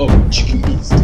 of chicken meat.